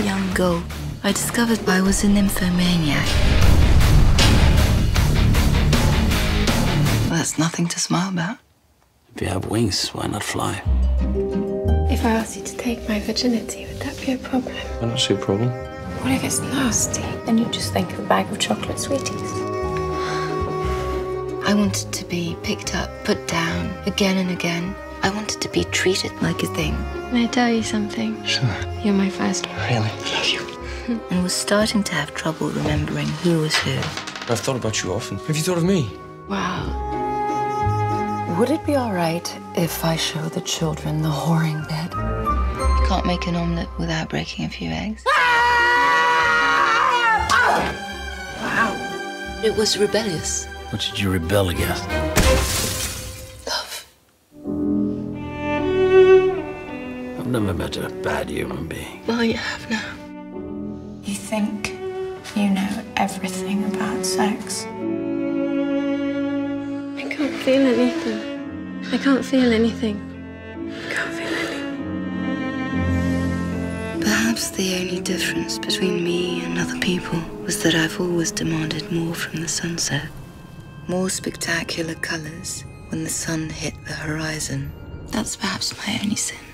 a young girl, I discovered I was a nymphomaniac. Well, that's nothing to smile about. If you have wings, why not fly? If I asked you to take my virginity, would that be a problem? I don't see a problem. What if it's nasty? Then you just think of a bag of chocolate sweeties. I wanted to be picked up, put down, again and again. I wanted to be treated like a thing. May I tell you something? Sure. You're my first Really? I love you. And was starting to have trouble remembering who was who. I've thought about you often. Have you thought of me? Wow. Would it be all right if I show the children the whoring bed? You can't make an omelette without breaking a few eggs. Ah! Wow. It was rebellious. What did you rebel against? Never met a bad human being. Well, you have now. You think you know everything about sex? I can't feel anything. I can't feel anything. I can't feel anything. Perhaps the only difference between me and other people was that I've always demanded more from the sunset. More spectacular colors when the sun hit the horizon. That's perhaps my only sin.